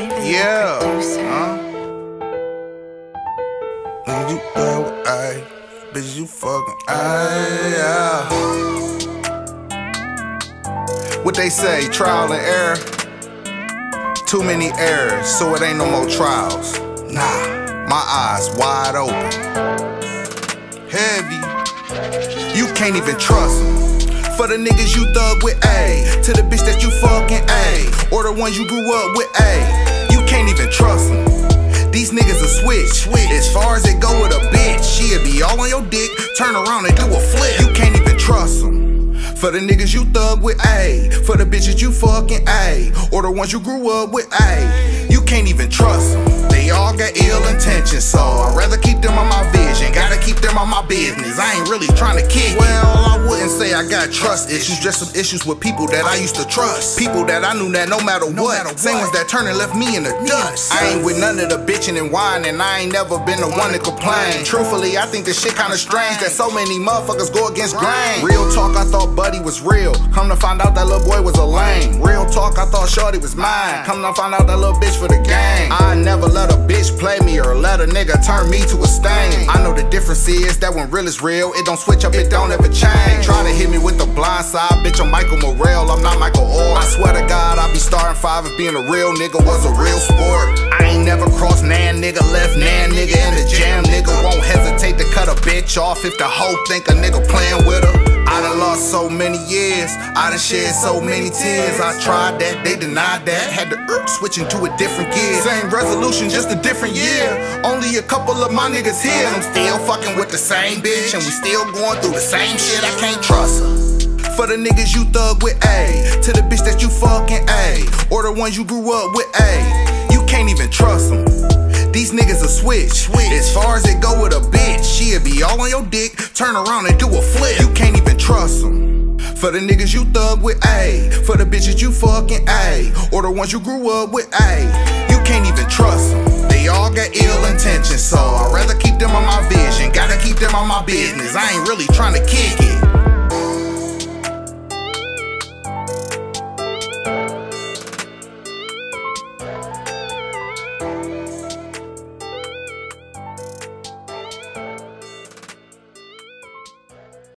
Ivy, Yeah. the producer. Huh? Nigga, you play with I, bitch, you fucking I, yeah. What they say, trial and error. Too many errors, so it ain't no more trials. Nah, my eyes wide open. Heavy, you can't even trust trust 'em. For the niggas you thug with A, to the bitch that you fucking A, or the ones you grew up with A, can't even trust them. These niggas a switch. As far as it go with a bitch, she'll be all on your dick, turn around and do a flip. You can't even trust them. For the niggas you thug with A, for the bitches you fucking A, or the ones you grew up with A, you can't even trust business. I ain't really trying to kick. Well, I wouldn't say I got trust issues, just some issues with people that I used to trust. People that I knew that no matter what, same ones that turned and left me in the dust. I ain't with none of the bitching and whining. I ain't never been the one to complain. Truthfully, I think this shit kinda strange that so many motherfuckers go against grain. Real talk, I thought Buddy was real. Come to find out that little boy was a lame. Real talk, I thought Shorty was mine. Come to find out that little bitch for the gang. I never let a bitch play me or let a nigga turn me to a stain. I know the difference is that when real is real, it don't switch up, it don't ever change. Try to hit me with the blind side, bitch. I'm Michael Morrell, I'm not Michael Oher. I swear to God, I'll be starting five if being a real nigga was a real sport. I ain't never crossed nan nigga, left nan nigga in the jam, nigga. Won't hesitate to cut a bitch off if the hoe think a nigga playing with her. I done lost so many years, I done shed so many tears. I tried that, they denied that. Had to switch into a different gear. Same resolution, just a different year. Only a couple of my niggas here. I'm still fucking with the same bitch, and we still going through the same shit. I can't trust her. For the niggas you thug with A, to the bitch that you fucking A, or the ones you grew up with A, you can't even trust them. These niggas a switch. As far as it go with a bitch, she'll be all on your dick, turn around and do a flip. Trust them. For the niggas you thug with A, for the bitches you fucking A, or the ones you grew up with A, you can't even trust them. They all got ill intentions, so I'd rather keep them on my vision. Gotta keep them on my business. I ain't really trying to kick it.